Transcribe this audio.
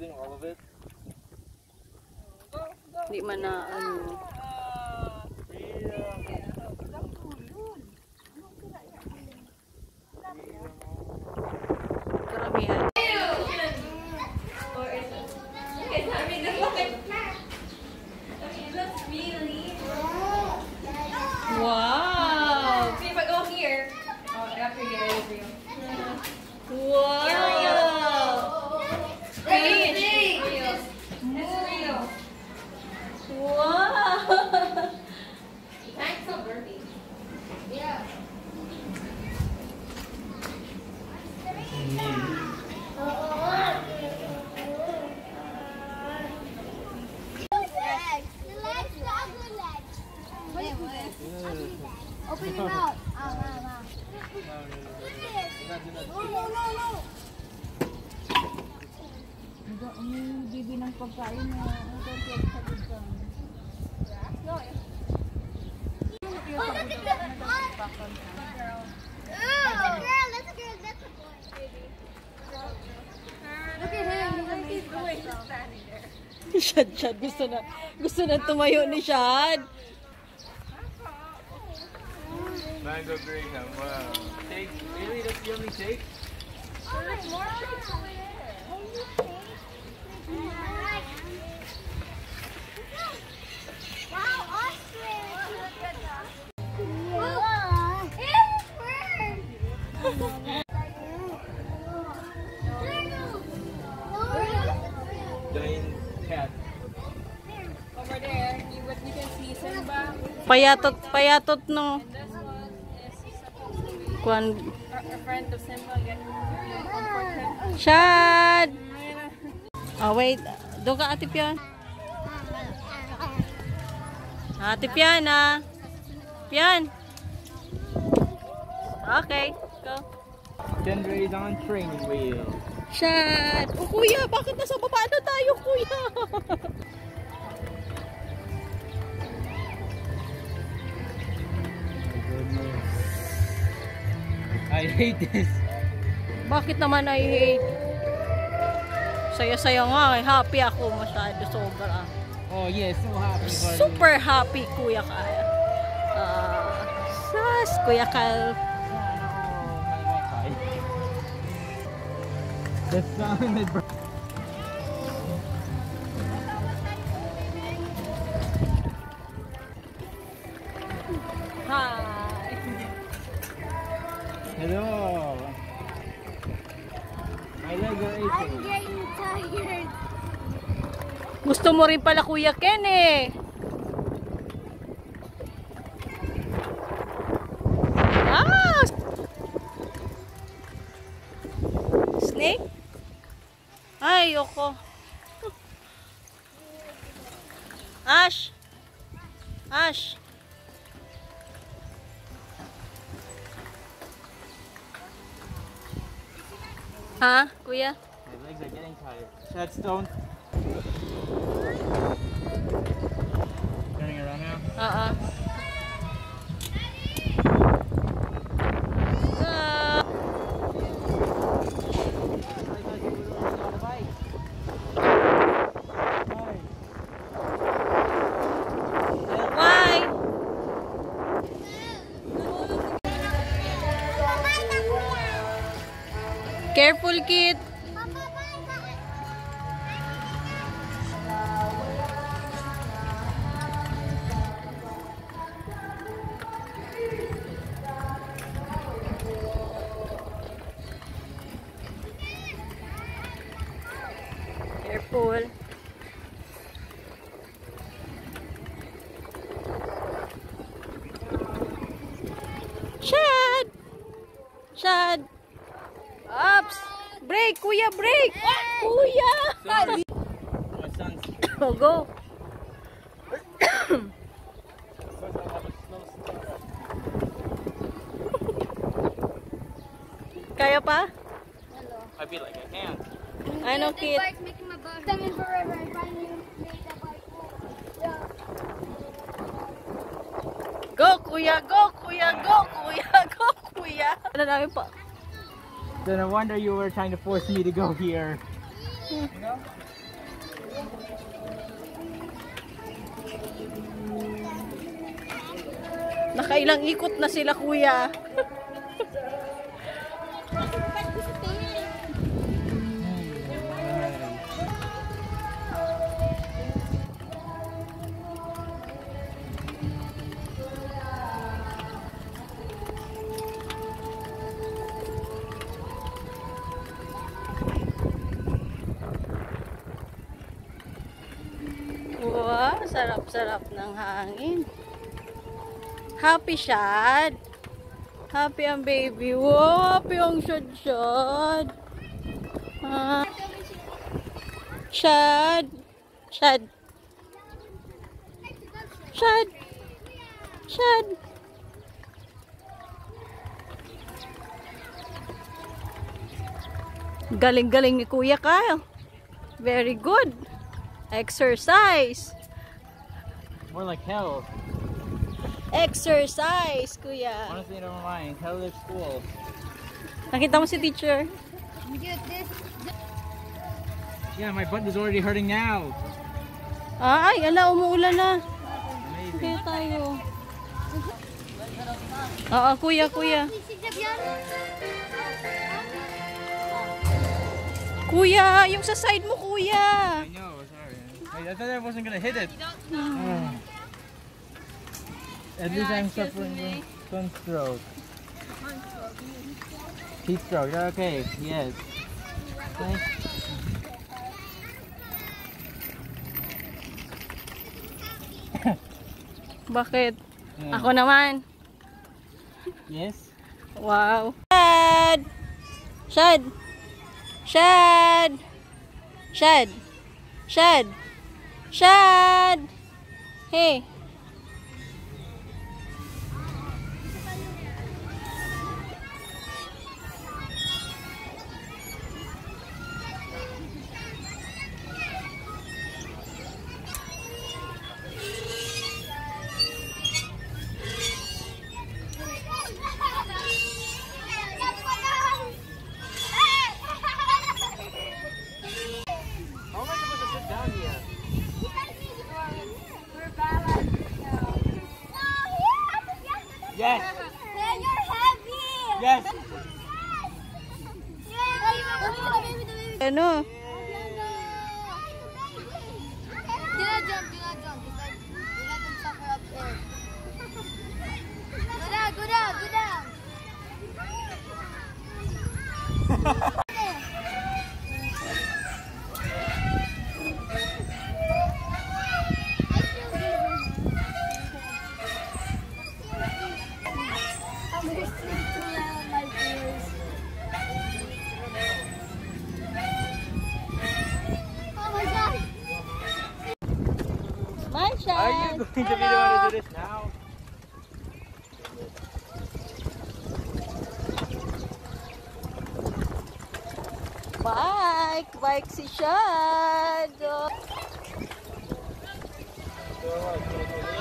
All of it? Di man na ano. Karamihan. Wow! See if I go here. Oh, after you get it Wow! Hey, it's real. It's real. Wow! Thanks so dirty. Yeah. Open your mouth. Ah, ah, ah. No, no, no, no. Ang bibi ng pagkain na ang konti sa dito. No. Oh, that's a one. That's a girl. That's a girl. That's a boy. Look at him. He's doing standing there. Shad, Shad. Gusto na, gusto na tumayo ni Shad. mango graham. Wow. Cakes? Really? That's the only cake? Oh, there's more cakes over there. payatot payatot no Kwan, a, friend of comforted. Shad! Oh, wait. Doon ka, Ate Pian. Ate Pian, ah. Pian. Okay, go. Kendra is on training wheel. Shad! Oh, kuya, bakit nasa baba na tayo, kuya? Hate this. bakit naman I hate? Saya-saya nga, eh. happy ako masyado, sobra. Oh yes, so happy for you. Super happy, Kuya Kyle. Ah, sas, Kuya Kyle. Oh, my Wi-Fi. The sound that br- Hi. Hello. My legs are I'm aching. getting tired. Gusto mo rin pala Kuya Ken eh. Ah! Snake? Ay, yoko. Ash! Ash! Ha, kuya? My legs are getting tired. Shadstone. Turning uh-uh. around now. Oo. Careful. Break! Kuya, break! Kuya! My son's Oh, go! Kaya pa? I feel like I can. Ano, kid? Making my bike. Coming forever. I finally made the bike. Yeah. Go, kuya! Go, kuya! Go, kuya! Go, kuya! Ano namin pa? So no wonder you were trying to force me to go here. Nakailang ikot na sila, kuya. Sarap-sarap ng hangin. Happy Shad. Happy ang baby. Wow, happy ang Shad Shad. Ah. Shad. Shad. Shad. Shad. Galing-galing ni Kuya Kyle. Very good. Exercise. More like hell. Exercise, Kuya. Honestly, never mind. Hell is school. Nakita mo si teacher? Yeah, my butt is already hurting now. Ah, ay, ala, umuulan na. Amazing. Kaya tayo. Oo, kuya, kuya. Kuya, yung sa side mo, kuya. I thought I wasn't gonna hit it. At least I'm suffering from sunstroke. Heat stroke, okay, yes. Okay. Bakit? Yeah. Ako naman. Yes? Wow. Shad! Shad! Shad! Shad! Shad! Shad! Hey! Up there. Go down, go down, going to be to do this now? Bike! Bike si Shad! So what?